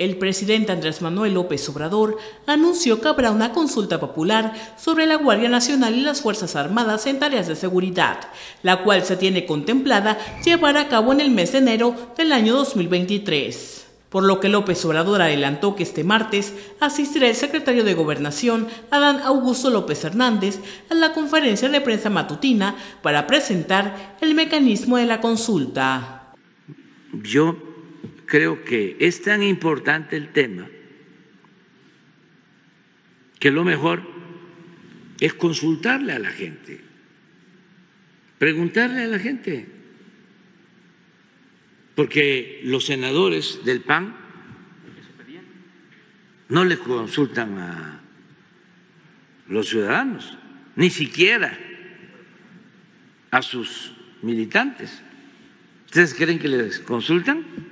El presidente Andrés Manuel López Obrador anunció que habrá una consulta popular sobre la Guardia Nacional y las Fuerzas Armadas en tareas de seguridad, la cual se tiene contemplada llevar a cabo en el mes de enero del año 2023. Por lo que López Obrador adelantó que este martes asistirá el secretario de Gobernación, Adán Augusto López Hernández, a la conferencia de prensa matutina para presentar el mecanismo de la consulta. Yo creo que es tan importante el tema que lo mejor es consultarle a la gente, preguntarle a la gente, porque los senadores del PAN no le consultan a los ciudadanos, ni siquiera a sus militantes. ¿Ustedes creen que les consultan?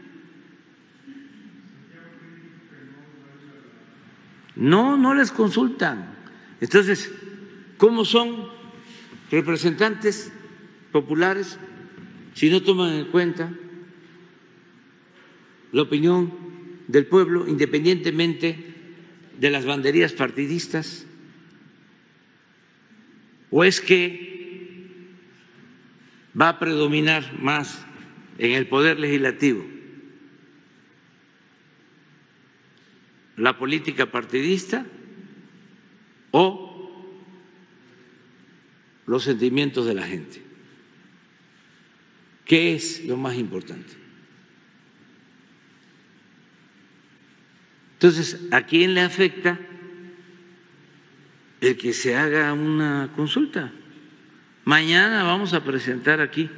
No, no les consultan. Entonces, ¿cómo son representantes populares si no toman en cuenta la opinión del pueblo independientemente de las banderías partidistas? ¿O es que va a predominar más en el poder legislativo la política partidista o los sentimientos de la gente. ¿Qué es lo más importante? Entonces, ¿a quién le afecta el que se haga una consulta? Mañana vamos a presentar aquí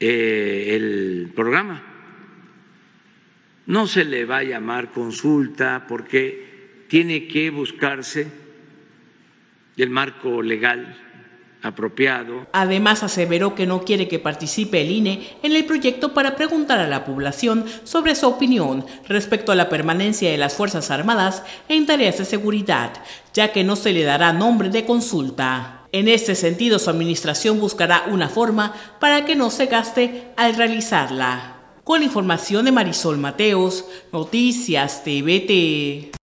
eh, el programa no se le va a llamar consulta porque tiene que buscarse el marco legal apropiado. Además, aseveró que no quiere que participe el INE en el proyecto para preguntar a la población sobre su opinión respecto a la permanencia de las Fuerzas Armadas en tareas de seguridad, ya que no se le dará nombre de consulta. En este sentido, su administración buscará una forma para que no se gaste al realizarla. Con información de Marisol Mateos, Noticias TVT.